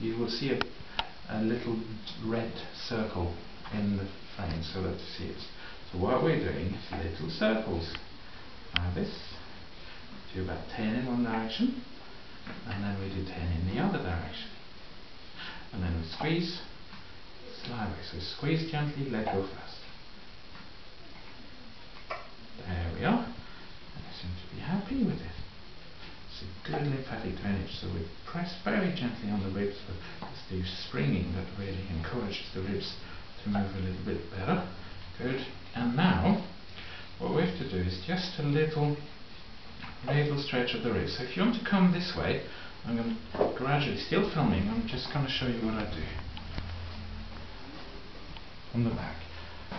you will see a, a little red circle in the frame so that you see it. So what we're doing is little circles. Like this, do about 10 in one direction, and then we do 10 in the other direction. And then we squeeze, away. So squeeze gently, let go fast. There we are. And I seem to be happy with it. Good lymphatic drainage, so we press very gently on the ribs, but the springing that really encourages the ribs to move a little bit better. Good. And now, what we have to do is just a little, little stretch of the ribs. So if you want to come this way, I'm going to gradually, still filming, I'm just going to show you what I do. From the back.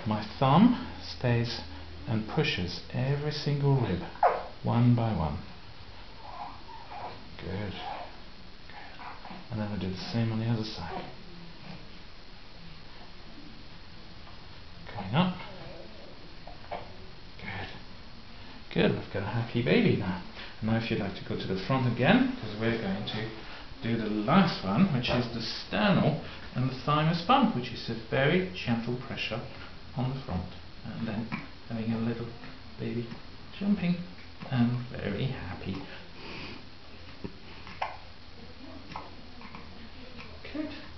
My thumb stays and pushes every single rib, one by one. Good. And then we do the same on the other side. Coming up. Good. Good, we've got a happy baby now. Now if you'd like to go to the front again, because we're going to do the last one, which is the sternal and the thymus bump, which is a very gentle pressure on the front. And then having a little baby jumping and very happy Good.